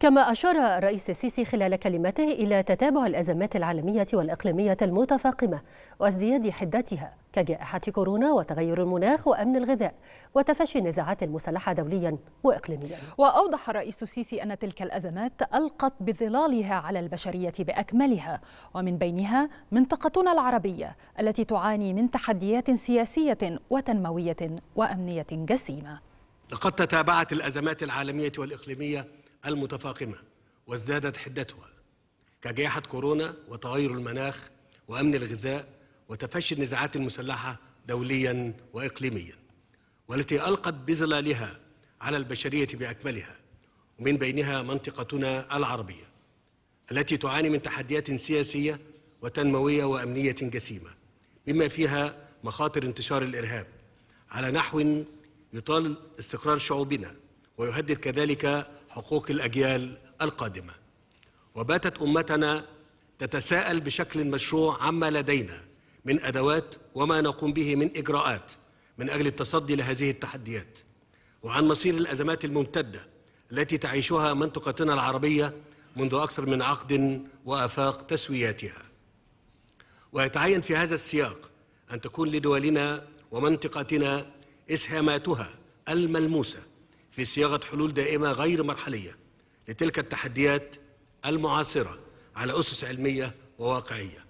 كما أشار الرئيس السيسي خلال كلمته إلى تتابع الأزمات العالمية والإقليمية المتفاقمة وازدياد حدتها كجائحة كورونا وتغير المناخ وأمن الغذاء وتفشي النزاعات المسلحة دوليا وإقليميا. وأوضح الرئيس السيسي أن تلك الأزمات ألقت بظلالها على البشرية بأكملها ومن بينها منطقتنا العربية التي تعاني من تحديات سياسية وتنموية وأمنية جسيمة. لقد تتابعت الأزمات العالمية والإقليمية المتفاقمة وازدادت حدتها كجائحة كورونا وتغير المناخ وأمن الغذاء وتفشي النزاعات المسلحة دوليا وإقليميا والتي ألقت بظلالها على البشرية بأكملها ومن بينها منطقتنا العربية التي تعاني من تحديات سياسية وتنموية وأمنية جسيمة بما فيها مخاطر انتشار الإرهاب على نحو يطال استقرار شعوبنا ويهدد كذلك حقوق الأجيال القادمة. وباتت أمتنا تتساءل بشكل مشروع عما لدينا من أدوات وما نقوم به من إجراءات من أجل التصدي لهذه التحديات. وعن مصير الأزمات الممتدة التي تعيشها منطقتنا العربية منذ أكثر من عقد وآفاق تسوياتها. ويتعين في هذا السياق أن تكون لدولنا ومنطقتنا إسهاماتها الملموسة في صياغة حلول دائمة غير مرحلية لتلك التحديات المعاصرة على أسس علمية وواقعية.